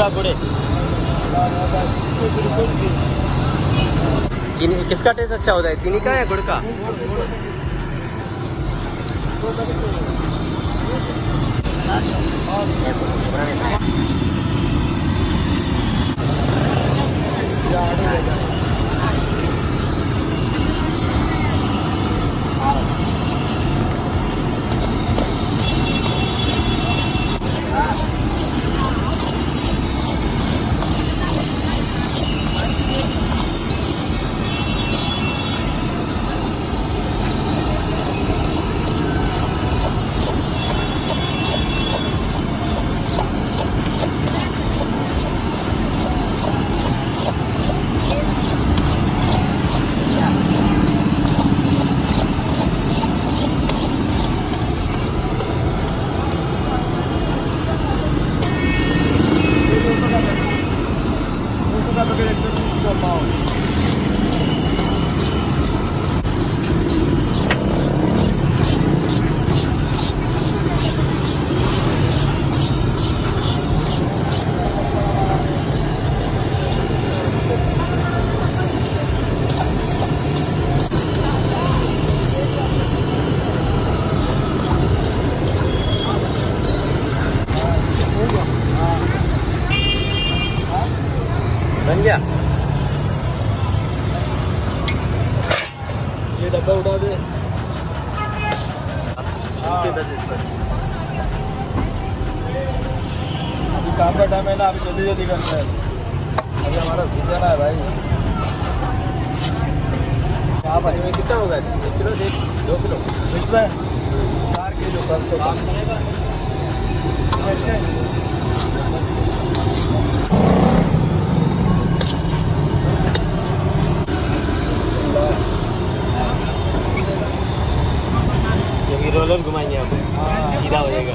पूरा गुड़े चीनी किसका टेस्ट अच्छा होता है चीनी का या गुड़ का? dá pra ver aqui São Paulo. बन गया। ये डब्बा उठा दे। इस पर। अभी काम का टाइम है ना अभी जल्दी जल्दी करना है। अभी हमारा सीज़न है भाई। आप पानी में कितना होगा एक किलो से दो किलो? इसमें चार किलो कम से कम। luôn của mình nhiều, chỉ đầu này cả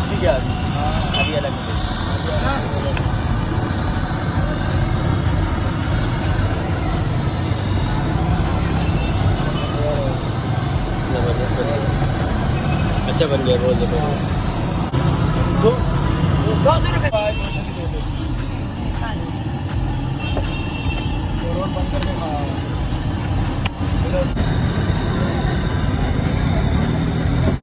भी क्या अभी अलग अच्छा बन गया बहुत ज़बरदस्त दो दो सौ रुपये